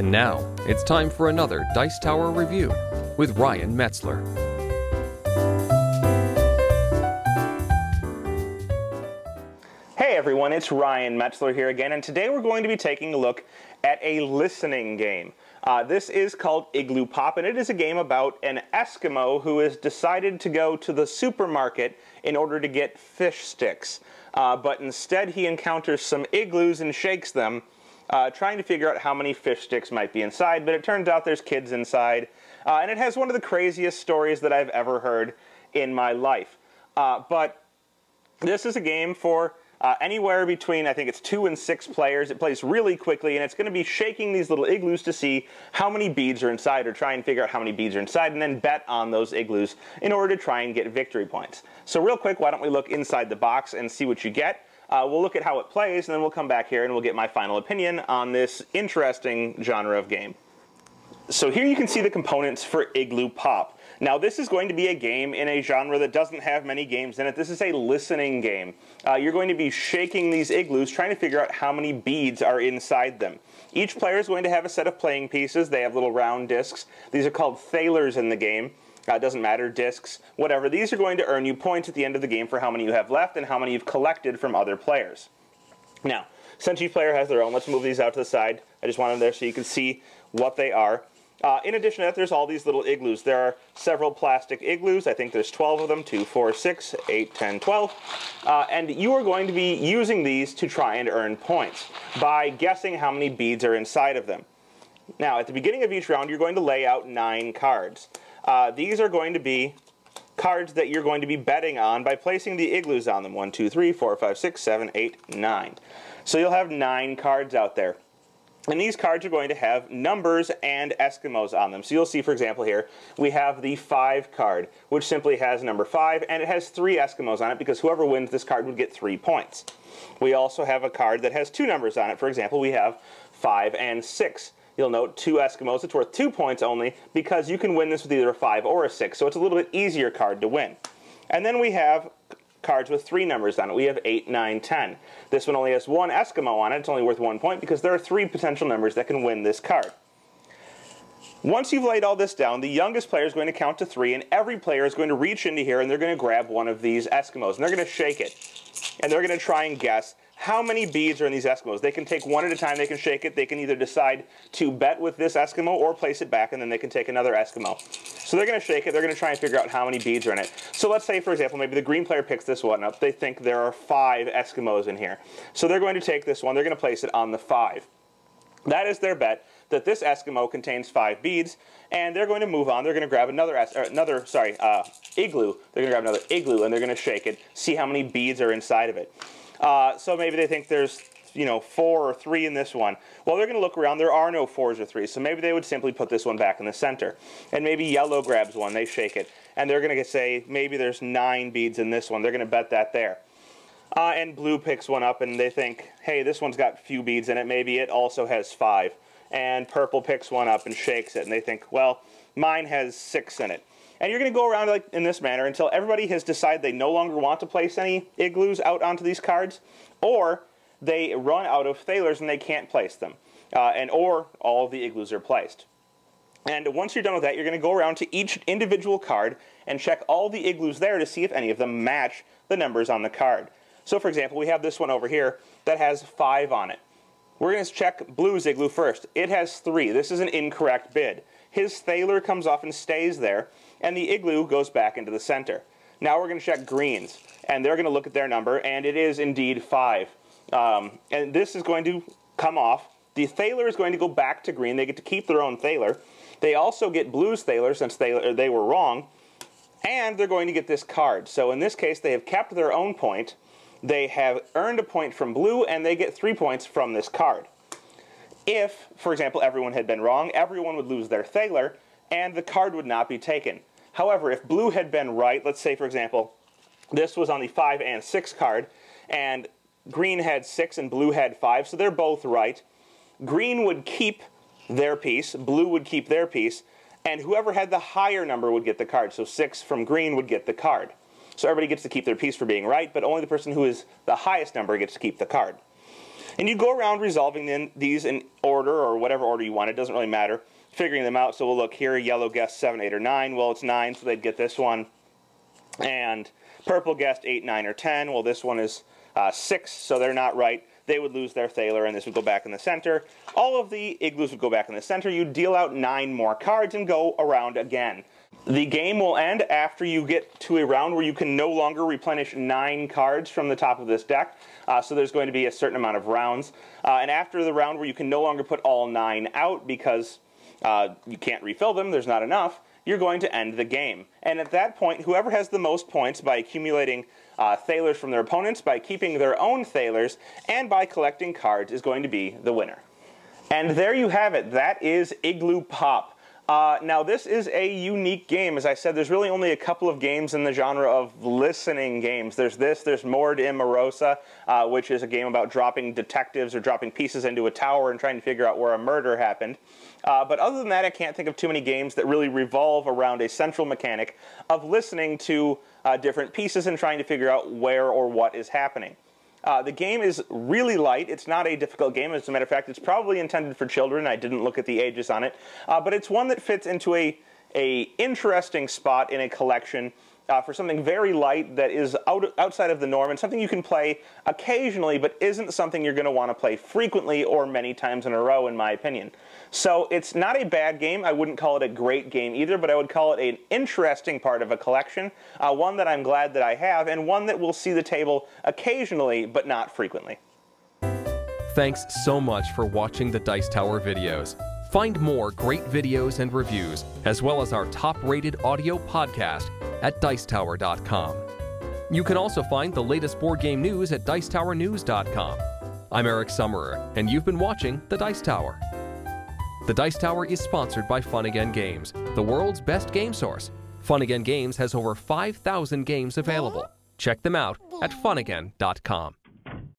And now, it's time for another Dice Tower review with Ryan Metzler. Hey everyone, it's Ryan Metzler here again, and today we're going to be taking a look at a listening game. Uh, this is called Igloo Pop, and it is a game about an Eskimo who has decided to go to the supermarket in order to get fish sticks. Uh, but instead, he encounters some igloos and shakes them, uh, trying to figure out how many fish sticks might be inside. But it turns out there's kids inside, uh, and it has one of the craziest stories that I've ever heard in my life. Uh, but this is a game for uh, anywhere between, I think it's two and six players. It plays really quickly, and it's going to be shaking these little igloos to see how many beads are inside, or try and figure out how many beads are inside, and then bet on those igloos in order to try and get victory points. So real quick, why don't we look inside the box and see what you get. Uh, we'll look at how it plays, and then we'll come back here and we'll get my final opinion on this interesting genre of game. So here you can see the components for Igloo Pop. Now, this is going to be a game in a genre that doesn't have many games in it. This is a listening game. Uh, you're going to be shaking these igloos, trying to figure out how many beads are inside them. Each player is going to have a set of playing pieces. They have little round discs. These are called thalers in the game. Uh, it doesn't matter, discs, whatever. These are going to earn you points at the end of the game for how many you have left and how many you've collected from other players. Now, since each player has their own, let's move these out to the side. I just want them there so you can see what they are. Uh, in addition to that, there's all these little igloos. There are several plastic igloos. I think there's 12 of them, 2, 4, 6, 8, 10, 12. Uh, and you are going to be using these to try and earn points by guessing how many beads are inside of them. Now, at the beginning of each round, you're going to lay out nine cards. Uh, these are going to be cards that you're going to be betting on by placing the igloos on them. 1, 2, 3, 4, 5, 6, 7, 8, 9. So you'll have nine cards out there. And these cards are going to have numbers and Eskimos on them. So you'll see, for example, here, we have the 5 card, which simply has number 5, and it has 3 Eskimos on it because whoever wins this card would get 3 points. We also have a card that has two numbers on it. For example, we have 5 and 6. You'll note two Eskimos. It's worth 2 points only because you can win this with either a 5 or a 6, so it's a little bit easier card to win. And then we have cards with three numbers on it. We have 8, 9, 10. This one only has one Eskimo on it. It's only worth one point because there are three potential numbers that can win this card. Once you've laid all this down, the youngest player is going to count to three, and every player is going to reach into here and they're going to grab one of these Eskimos, and they're going to shake it. And they're going to try and guess how many beads are in these Eskimos. They can take one at a time, they can shake it, they can either decide to bet with this Eskimo or place it back, and then they can take another Eskimo. So they're going to shake it, they're going to try and figure out how many beads are in it. So let's say, for example, maybe the green player picks this one up. They think there are five Eskimos in here. So they're going to take this one, they're going to place it on the five. That is their bet that this Eskimo contains five beads, and they're going to move on. They're going to grab another, another sorry, uh, igloo. They're going to grab another igloo, and they're going to shake it, see how many beads are inside of it. Uh, so maybe they think there's you know, four or three in this one. Well, they're going to look around. There are no fours or threes, so maybe they would simply put this one back in the center. And maybe yellow grabs one. They shake it. And they're going to say, maybe there's nine beads in this one. They're going to bet that there. Uh, and blue picks one up, and they think, hey, this one's got few beads in it. Maybe it also has five. And purple picks one up and shakes it, and they think, well, mine has six in it. And you're going to go around like in this manner until everybody has decided they no longer want to place any igloos out onto these cards, or they run out of thalers and they can't place them, uh, and or all the igloos are placed. And once you're done with that, you're going to go around to each individual card and check all the igloos there to see if any of them match the numbers on the card. So for example, we have this one over here that has 5 on it. We're going to check blue igloo first. It has 3. This is an incorrect bid. His thaler comes off and stays there, and the igloo goes back into the center. Now we're going to check Green's, and they're going to look at their number, and it is indeed 5. Um, and this is going to come off. The thaler is going to go back to green. They get to keep their own thaler. They also get blue's thaler since they, they were wrong. And they're going to get this card. So in this case, they have kept their own point. They have earned a point from blue, and they get three points from this card. If, for example, everyone had been wrong, everyone would lose their thaler, and the card would not be taken. However, if blue had been right, let's say, for example, this was on the 5 and 6 card, and green had 6 and blue had 5, so they're both right. Green would keep their piece, blue would keep their piece, and whoever had the higher number would get the card. So 6 from green would get the card. So everybody gets to keep their piece for being right, but only the person who is the highest number gets to keep the card. And you go around resolving in, these in order or whatever order you want. It doesn't really matter. Figuring them out. So we'll look here. Yellow guessed 7, 8, or 9. Well, it's 9, so they'd get this one. And purple guessed 8, 9, or 10. Well, this one is uh, 6, so they're not right. They would lose their Thaler, and this would go back in the center. All of the igloos would go back in the center. You deal out 9 more cards and go around again. The game will end after you get to a round where you can no longer replenish nine cards from the top of this deck. Uh, so there's going to be a certain amount of rounds. Uh, and after the round where you can no longer put all nine out because uh, you can't refill them, there's not enough, you're going to end the game. And at that point, whoever has the most points by accumulating uh, Thalers from their opponents, by keeping their own Thalers, and by collecting cards is going to be the winner. And there you have it. That is Igloo Pop. Uh, now, this is a unique game. As I said, there's really only a couple of games in the genre of listening games. There's this, there's Mord im Arosa, uh, which is a game about dropping detectives or dropping pieces into a tower and trying to figure out where a murder happened. Uh, but other than that, I can't think of too many games that really revolve around a central mechanic of listening to uh, different pieces and trying to figure out where or what is happening. Uh, the game is really light. It's not a difficult game. As a matter of fact, it's probably intended for children. I didn't look at the ages on it. Uh, but it's one that fits into a, a interesting spot in a collection uh, for something very light that is out, outside of the norm and something you can play occasionally but isn't something you're going to want to play frequently or many times in a row, in my opinion. So it's not a bad game. I wouldn't call it a great game either, but I would call it an interesting part of a collection, uh, one that I'm glad that I have, and one that will see the table occasionally but not frequently. Thanks so much for watching the Dice Tower videos. Find more great videos and reviews, as well as our top rated audio podcast at Dicetower.com. You can also find the latest board game news at Dicetowernews.com. I'm Eric Summerer, and you've been watching The Dice Tower. The Dice Tower is sponsored by Fun Again Games, the world's best game source. Fun Again Games has over 5,000 games available. Check them out at funagain.com.